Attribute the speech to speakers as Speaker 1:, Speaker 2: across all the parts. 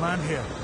Speaker 1: Land here.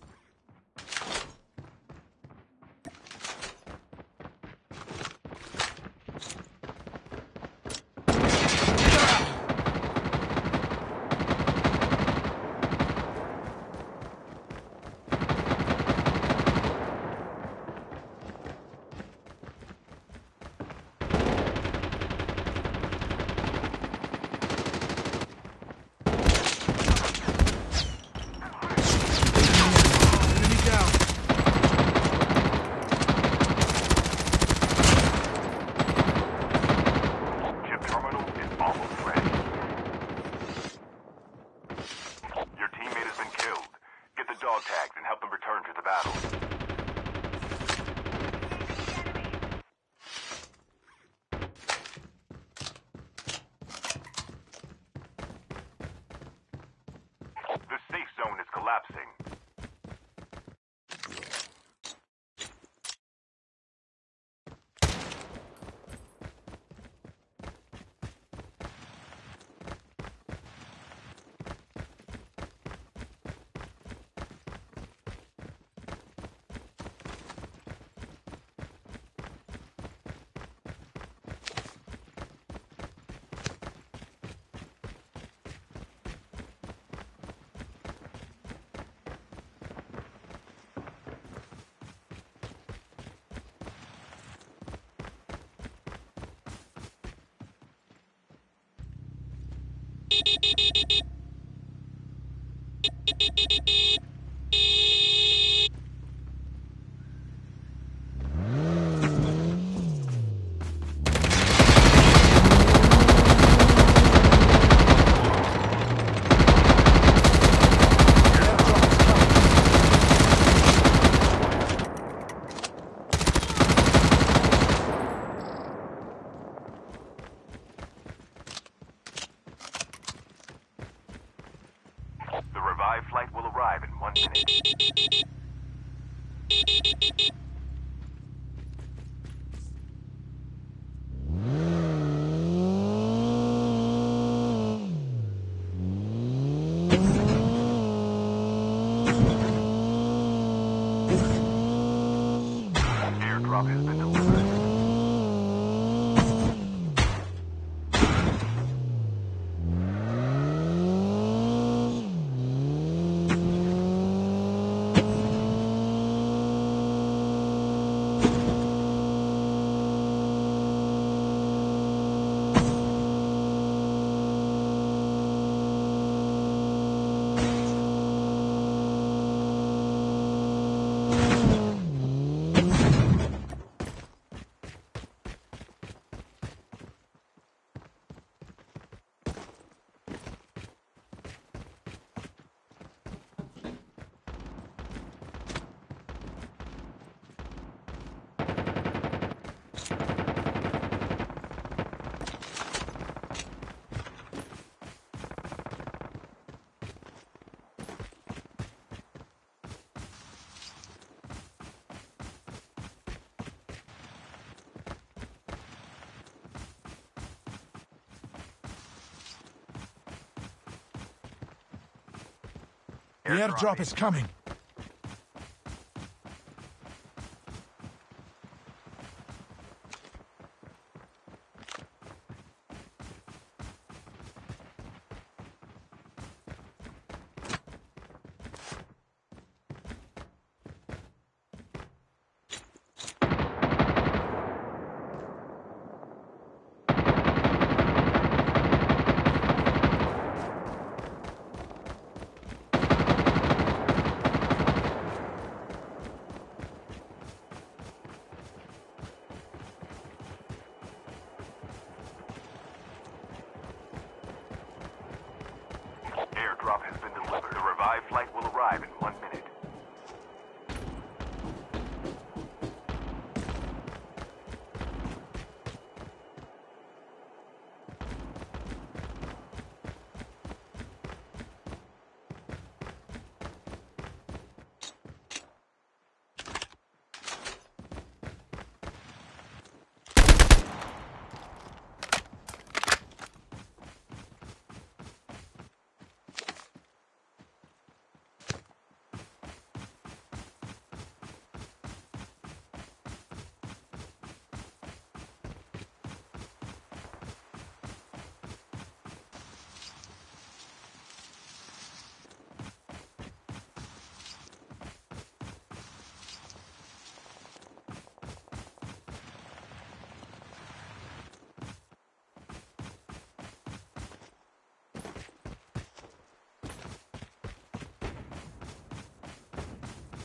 Speaker 2: Airdrop the
Speaker 1: airdrop is coming.
Speaker 2: Airdrop has been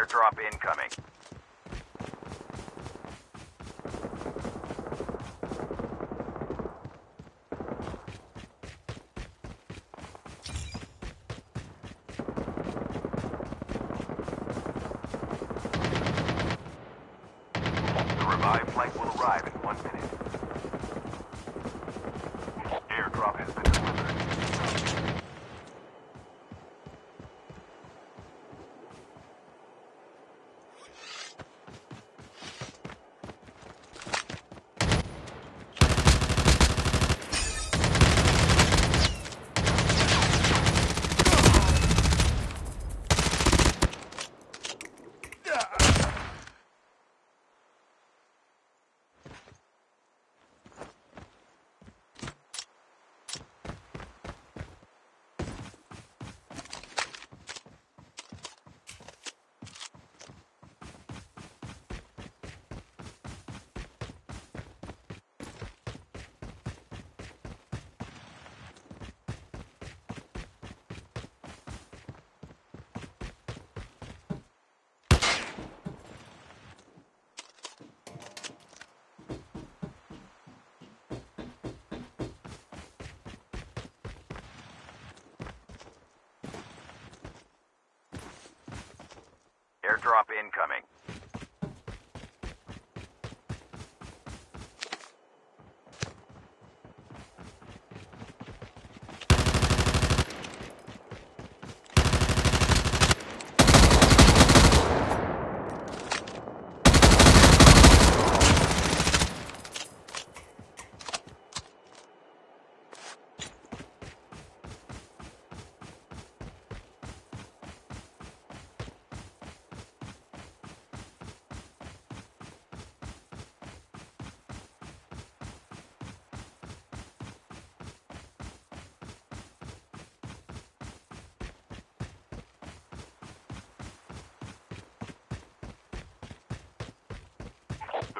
Speaker 2: Airdrop
Speaker 3: incoming.
Speaker 2: Airdrop
Speaker 3: incoming.
Speaker 2: The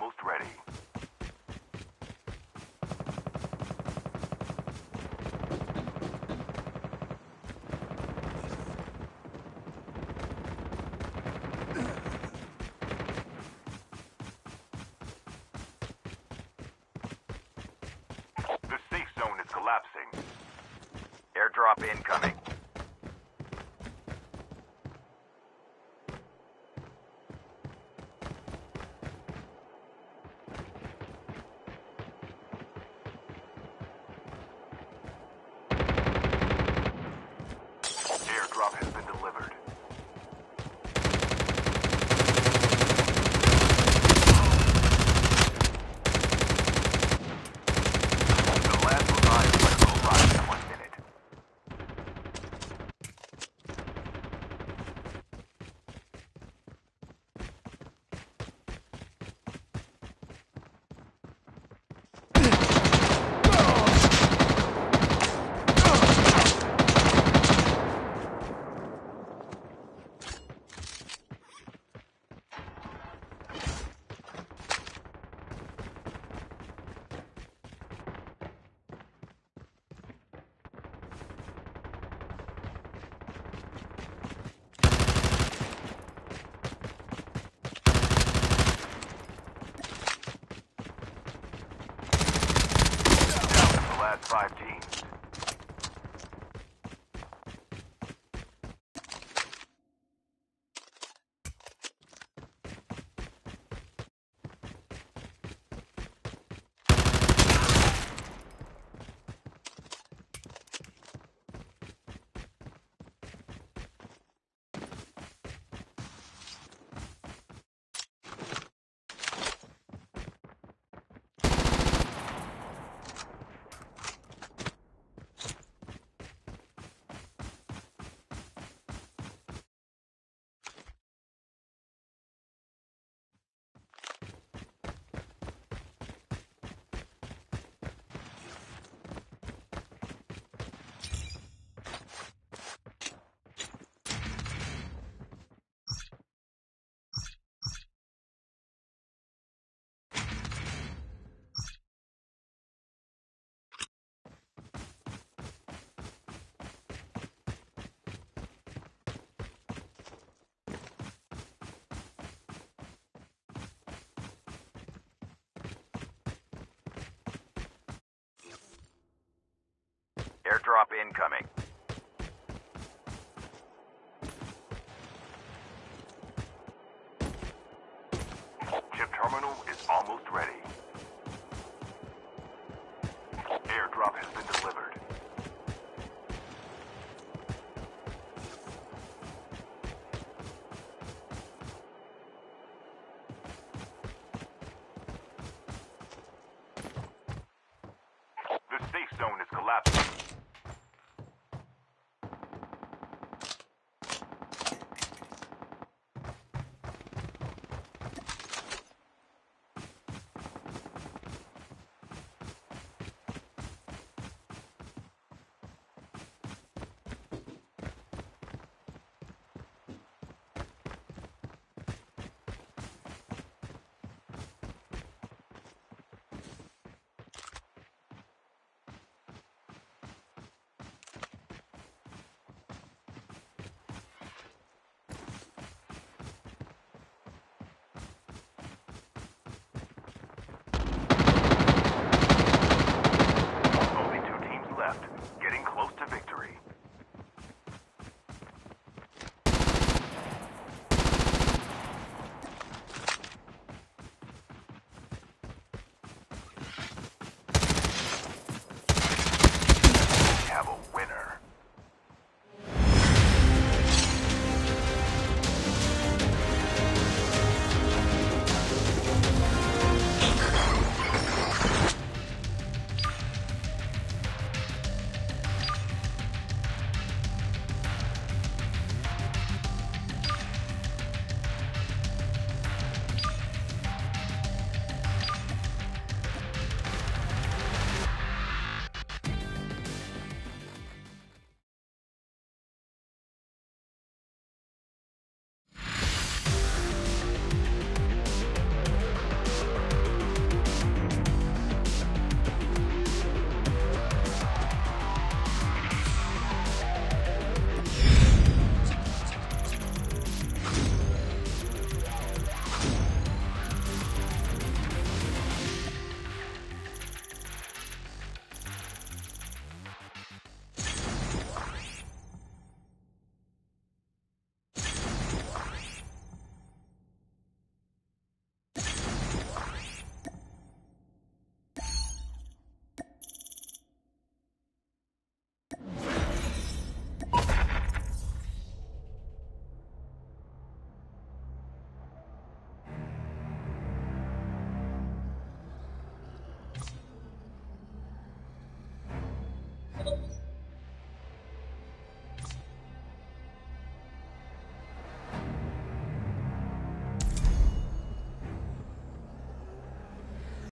Speaker 2: Almost ready. The safe zone is collapsing.
Speaker 3: Airdrop incoming.
Speaker 2: Airdrop has been delivered. The last revived flight will arrive in one minute. Down to the last five teams.
Speaker 3: Airdrop incoming.